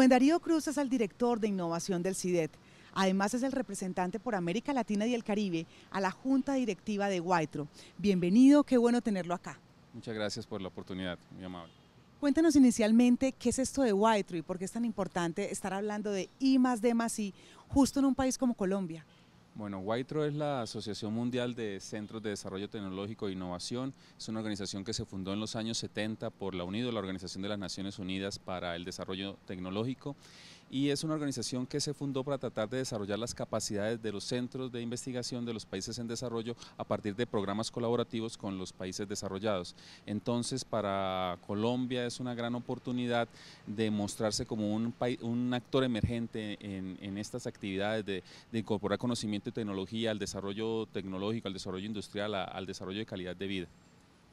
Rubén Darío Cruz es el director de innovación del CIDET. Además es el representante por América Latina y el Caribe a la Junta Directiva de Guaitro. Bienvenido, qué bueno tenerlo acá. Muchas gracias por la oportunidad, muy amable. Cuéntanos inicialmente qué es esto de Guaitro y por qué es tan importante estar hablando de I más D más I justo en un país como Colombia. Bueno, WITRO es la Asociación Mundial de Centros de Desarrollo Tecnológico e Innovación. Es una organización que se fundó en los años 70 por la UNIDO, la Organización de las Naciones Unidas para el Desarrollo Tecnológico, y es una organización que se fundó para tratar de desarrollar las capacidades de los centros de investigación de los países en desarrollo a partir de programas colaborativos con los países desarrollados. Entonces, para Colombia es una gran oportunidad de mostrarse como un, un actor emergente en, estas actividades de, incorporar conocimiento y tecnología al desarrollo tecnológico, al desarrollo industrial, al desarrollo de calidad de vida.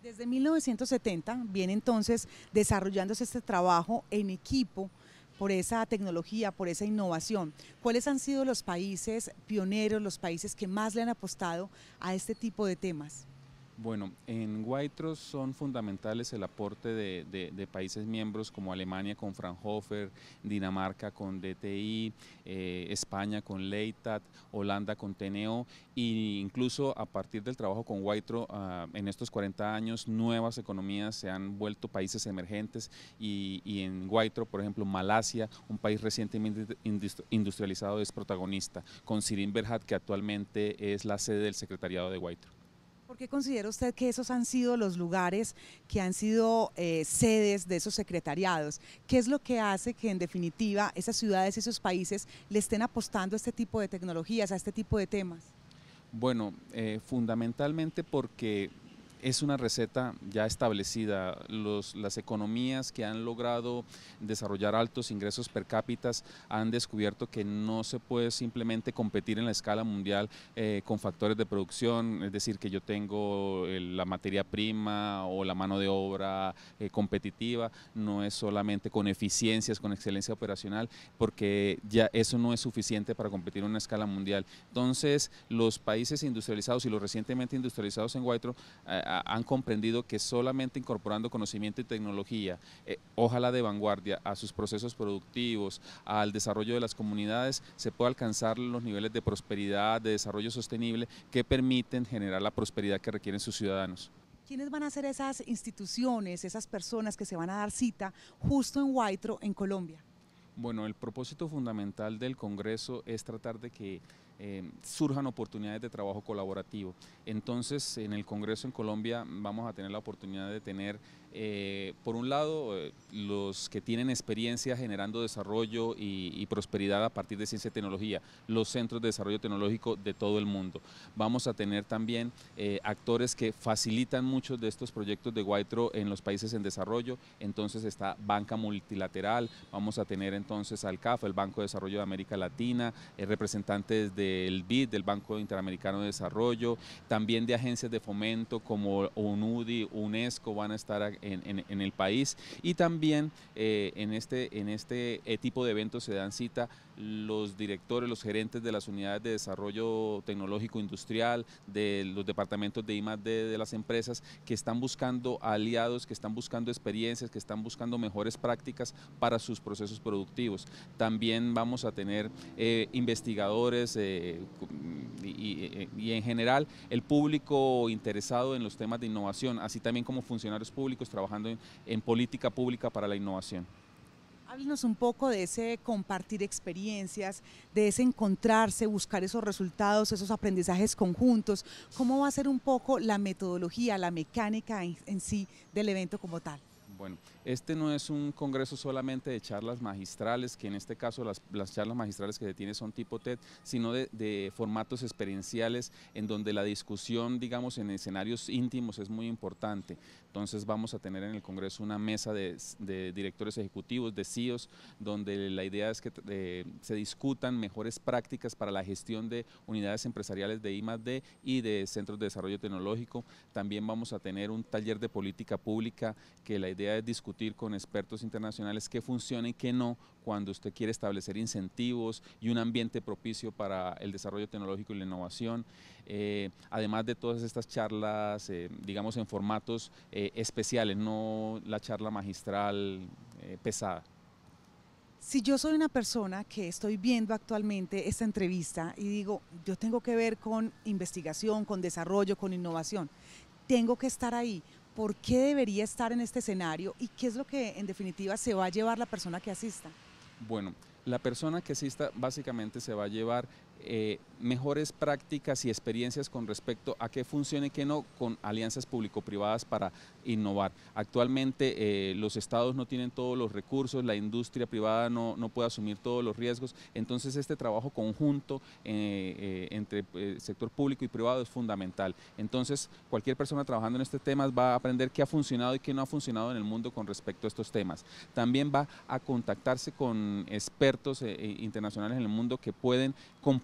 Desde 1970 viene entonces desarrollándose este trabajo en equipo por esa tecnología, por esa innovación. ¿Cuáles han sido los países pioneros, los países que más le han apostado a este tipo de temas? Bueno, en Guaitros son fundamentales el aporte de, países miembros como Alemania con Fraunhofer, Dinamarca con DTI, eh, España con Leitat, Holanda con TNO e incluso a partir del trabajo con Guaitro ah, en estos 40 años nuevas economías se han vuelto países emergentes y, en Guaitro, por ejemplo, Malasia, un país recientemente industrializado es protagonista, con Sirin Berhat que actualmente es la sede del secretariado de Guaitro. ¿Por qué considera usted que esos han sido los lugares que han sido eh, sedes de esos secretariados? ¿Qué es lo que hace que en definitiva esas ciudades y esos países le estén apostando a este tipo de tecnologías, a este tipo de temas? Bueno, eh, fundamentalmente porque es una receta ya establecida. las economías que han logrado desarrollar altos ingresos per cápita han descubierto que no se puede simplemente competir en la escala mundial eh, con factores de producción, es decir, que yo tengo la materia prima o la mano de obra eh, competitiva, no es solamente con eficiencias, con excelencia operacional, porque ya eso no es suficiente para competir en una escala mundial. Entonces, los países industrializados y los recientemente industrializados en eh, han comprendido que solamente incorporando conocimiento y tecnología, eh, ojalá de vanguardia, a sus procesos productivos, al desarrollo de las comunidades, se puede alcanzar los niveles de prosperidad, de desarrollo sostenible que permiten generar la prosperidad que requieren sus ciudadanos. ¿Quiénes van a ser esas instituciones, esas personas que se van a dar cita justo en Huaytro, en Colombia? Bueno, el propósito fundamental del Congreso es tratar de que eh, surjan oportunidades de trabajo colaborativo. Entonces, en el Congreso en Colombia vamos a tener la oportunidad de tener, eh, por un lado, eh, los que tienen experiencia generando desarrollo y, prosperidad a partir de ciencia y tecnología, los centros de desarrollo tecnológico de todo el mundo. Vamos a tener también actores que facilitan muchos de estos proyectos de Guaitro en los países en desarrollo. Entonces está banca multilateral, vamos a tener entonces al CAF, el Banco de Desarrollo de América Latina, representantes de del BID, del Banco Interamericano de Desarrollo, también de agencias de fomento como UNUDI, UNESCO van a estar en, el país y también eh, en este, en este eh, tipo de eventos se dan cita los directores, los gerentes de las unidades de desarrollo tecnológico industrial, de los departamentos de I+.D. de las empresas que están buscando aliados, que están buscando experiencias, que están buscando mejores prácticas para sus procesos productivos. También vamos a tener eh, investigadores, y, en general el público interesado en los temas de innovación, así también como funcionarios públicos trabajando en, política pública para la innovación. Háblenos un poco de ese compartir experiencias, de ese encontrarse, buscar esos resultados, esos aprendizajes conjuntos. ¿Cómo va a ser un poco la metodología, la mecánica en sí del evento como tal? Bueno, este no es un congreso solamente de charlas magistrales, que en este caso las, charlas magistrales que se tiene son tipo TED, sino de, formatos experienciales en donde la discusión, digamos, en escenarios íntimos es muy importante. Entonces vamos a tener en el congreso una mesa de, directores ejecutivos, de CEOs, donde la idea es que eh, se discutan mejores prácticas para la gestión de unidades empresariales de I+.D. y de centros de desarrollo tecnológico. También vamos a tener un taller de política pública que la idea es discutir con expertos internacionales qué funciona y qué no cuando usted quiere establecer incentivos y un ambiente propicio para el desarrollo tecnológico y la innovación. Eh, además de todas estas charlas, eh, digamos, en formatos eh, especiales, no la charla magistral pesada. Si yo soy una persona que estoy viendo actualmente esta entrevista y digo, yo tengo que ver con investigación, con desarrollo, con innovación, tengo que estar ahí. ¿Por qué debería estar en este escenario y qué es lo que en definitiva se va a llevar la persona que asista? Bueno, la persona que asista básicamente se va a llevar eh, mejores prácticas y experiencias con respecto a qué funcione y qué no con alianzas público-privadas para innovar. Actualmente eh, los estados no tienen todos los recursos, la industria privada no, no puede asumir todos los riesgos, entonces este trabajo conjunto eh, entre sector público y privado es fundamental. Entonces cualquier persona trabajando en este tema va a aprender qué ha funcionado y qué no ha funcionado en el mundo con respecto a estos temas. También va a contactarse con expertos internacionales en el mundo que pueden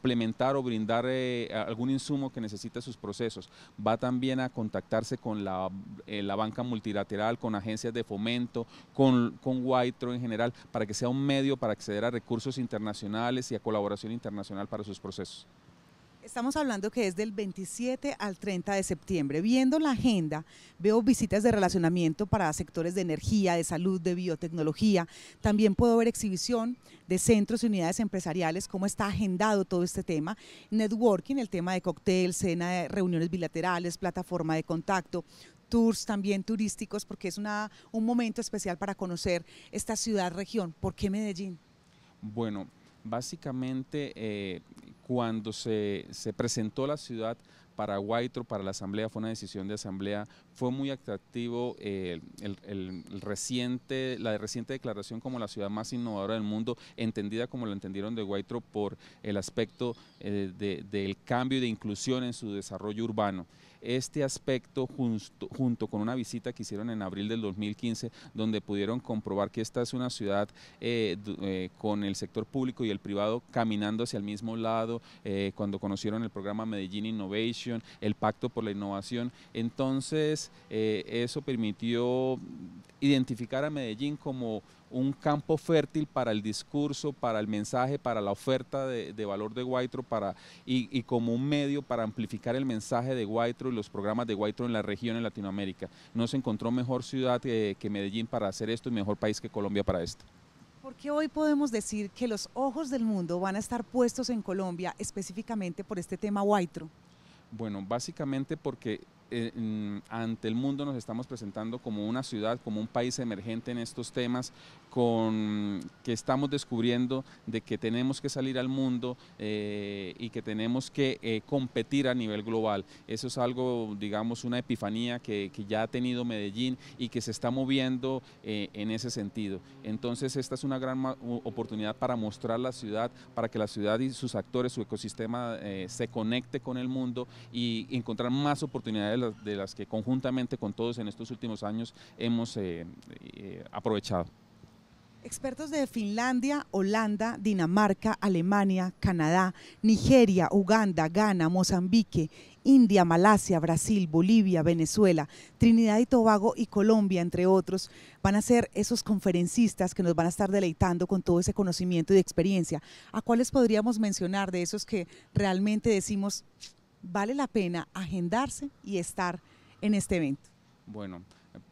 complementar o brindar eh, algún insumo que necesita sus procesos. Va también a contactarse con la, eh, la banca multilateral, con agencias de fomento, con, con en general, para que sea un medio para acceder a recursos internacionales y a colaboración internacional para sus procesos. Estamos hablando que es del 27 al 30 de septiembre. Viendo la agenda, veo visitas de relacionamiento para sectores de energía, de salud, de biotecnología. También puedo ver exhibición de centros y unidades empresariales, cómo está agendado todo este tema. Networking, el tema de cóctel, cena de reuniones bilaterales, plataforma de contacto, tours también turísticos, porque es una, un momento especial para conocer esta ciudad-región. ¿Por qué Medellín? Bueno, básicamente eh, cuando se, presentó la ciudad para Guaitro, para la asamblea, fue una decisión de asamblea, fue muy atractivo eh, el, reciente, la reciente declaración como la ciudad más innovadora del mundo, entendida como lo entendieron de Guaitro por el aspecto eh, del cambio y de inclusión en su desarrollo urbano este aspecto junto, con una visita que hicieron en abril del 2015, donde pudieron comprobar que esta es una ciudad eh, eh, con el sector público y el privado caminando hacia el mismo lado, cuando conocieron el programa Medellín Innovation, el Pacto por la Innovación. Entonces, eso permitió identificar a Medellín como un campo fértil para el discurso, para el mensaje, para la oferta de, valor de Guaitro para, y, como un medio para amplificar el mensaje de Guaitro y los programas de Guaitro en la región en Latinoamérica. No se encontró mejor ciudad que, que Medellín para hacer esto y mejor país que Colombia para esto. ¿Por qué hoy podemos decir que los ojos del mundo van a estar puestos en Colombia específicamente por este tema Guaitro? Bueno, básicamente porque eh, ante el mundo nos estamos presentando como una ciudad, como un país emergente en estos temas, con que estamos descubriendo de que tenemos que salir al mundo eh, y que tenemos que eh, competir a nivel global. Eso es algo, digamos, una epifanía que, ya ha tenido Medellín y que se está moviendo en ese sentido. Entonces esta es una gran oportunidad para mostrar la ciudad, para que la ciudad y sus actores, su ecosistema se conecte con el mundo y encontrar más oportunidades de las que conjuntamente con todos en estos últimos años hemos eh, eh, aprovechado. Expertos de Finlandia, Holanda, Dinamarca, Alemania, Canadá, Nigeria, Uganda, Ghana, Mozambique, India, Malasia, Brasil, Bolivia, Venezuela, Trinidad y Tobago y Colombia, entre otros, van a ser esos conferencistas que nos van a estar deleitando con todo ese conocimiento y experiencia. ¿A cuáles podríamos mencionar de esos que realmente decimos, vale la pena agendarse y estar en este evento? Bueno,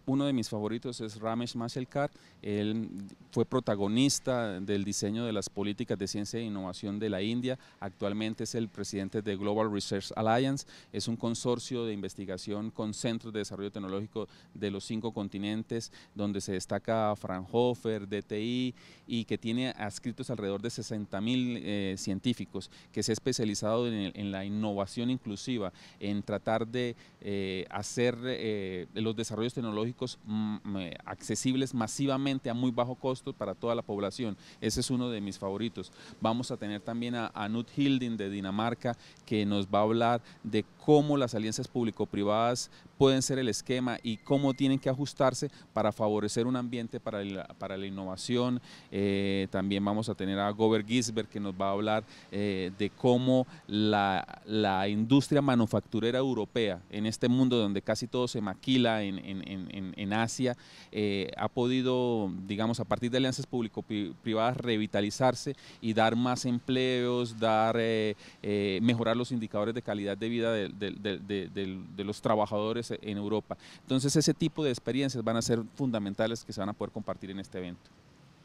uno de mis favoritos es Ramesh Mashelkar. Él fue protagonista del diseño de las políticas de ciencia e innovación de la India. Actualmente es el presidente de Global Research Alliance. Es un consorcio de investigación con centros de desarrollo tecnológico de los cinco continentes, donde se destaca Fraunhofer, DTI y que tiene adscritos alrededor de 60 mil eh, científicos, que se ha especializado en, la innovación inclusiva, en tratar de eh, hacer eh, los desarrollos tecnológicos Mm, accesibles masivamente a muy bajo costo para toda la población. Ese es uno de mis favoritos. Vamos a tener también a, a Knut Hilding de Dinamarca que nos va a hablar de cómo las alianzas público-privadas pueden ser el esquema y cómo tienen que ajustarse para favorecer un ambiente para la, para la innovación. Eh, también vamos a tener a Gober Gisberg que nos va a hablar eh, de cómo la, la, industria manufacturera europea en este mundo donde casi todo se maquila en, en, en, en Asia eh, ha podido, digamos, a partir de alianzas público-privadas revitalizarse y dar más empleos, dar, mejorar los indicadores de calidad de vida de, de, los trabajadores en Europa. Entonces ese tipo de experiencias van a ser fundamentales que se van a poder compartir en este evento.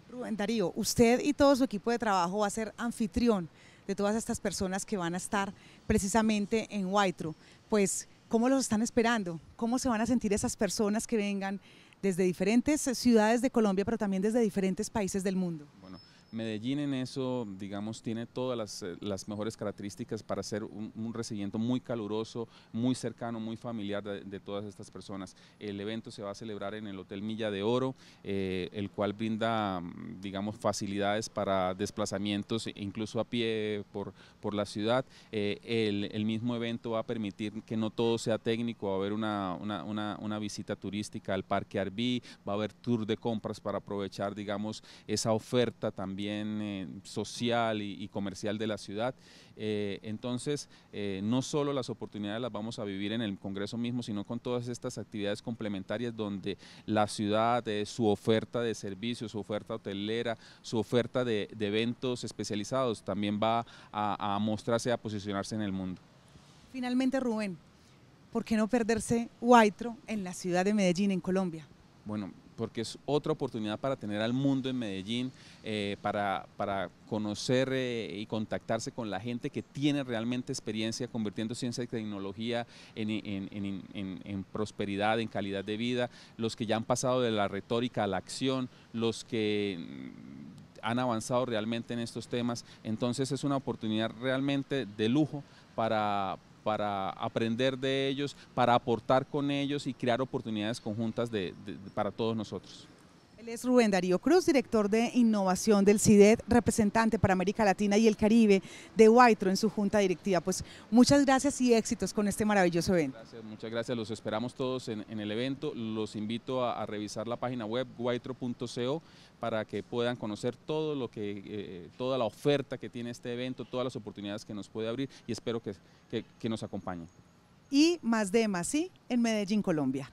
Rubén Darío, usted y todo su equipo de trabajo va a ser anfitrión de todas estas personas que van a estar precisamente en Huaytro. Pues, ¿cómo los están esperando? ¿Cómo se van a sentir esas personas que vengan desde diferentes ciudades de Colombia, pero también desde diferentes países del mundo? Bueno, Medellín en eso, digamos, tiene todas las, eh, mejores características para ser un, recibimiento muy caluroso, muy cercano, muy familiar de, todas estas personas. El evento se va a celebrar en el Hotel Milla de Oro, eh, el cual brinda, digamos, facilidades para desplazamientos, incluso a pie por, por la ciudad. Eh, el, mismo evento va a permitir que no todo sea técnico, va a haber una, una, una visita turística al Parque Arbí, va a haber tour de compras para aprovechar, digamos, esa oferta también también eh, social y, comercial de la ciudad. Eh, entonces, eh, no solo las oportunidades las vamos a vivir en el Congreso mismo, sino con todas estas actividades complementarias donde la ciudad, su oferta de servicios, su oferta hotelera, su oferta de, eventos especializados también va a, a mostrarse, a posicionarse en el mundo. Finalmente, Rubén, ¿por qué no perderse Huaytro en la ciudad de Medellín, en Colombia? Bueno, porque es otra oportunidad para tener al mundo en Medellín, eh, para, conocer eh, y contactarse con la gente que tiene realmente experiencia convirtiendo ciencia y tecnología en, prosperidad, en calidad de vida, los que ya han pasado de la retórica a la acción, los que han avanzado realmente en estos temas. Entonces es una oportunidad realmente de lujo para, para aprender de ellos, para aportar con ellos y crear oportunidades conjuntas para todos nosotros. Él es Rubén Darío Cruz, director de innovación del CIDED, representante para América Latina y el Caribe de Whitro en su junta directiva. Pues muchas gracias y éxitos con este maravilloso evento. muchas gracias, los esperamos todos en, el evento. Los invito a, revisar la página web whitro.co para que puedan conocer todo lo que, eh, toda la oferta que tiene este evento, todas las oportunidades que nos puede abrir y espero que, que nos acompañen. Y más de más, sí, en Medellín, Colombia.